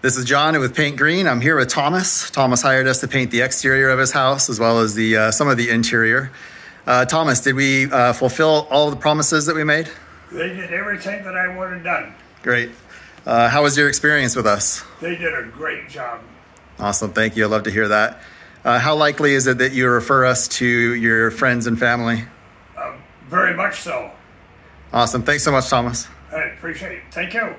This is John with Paint Green. I'm here with Thomas. Thomas hired us to paint the exterior of his house as well as the uh, some of the interior. Uh, Thomas, did we uh, fulfill all the promises that we made? They did everything that I wanted done. Great. Uh, how was your experience with us? They did a great job. Awesome. Thank you. I love to hear that. Uh, how likely is it that you refer us to your friends and family? Uh, very much so. Awesome. Thanks so much, Thomas. I appreciate it. Thank you.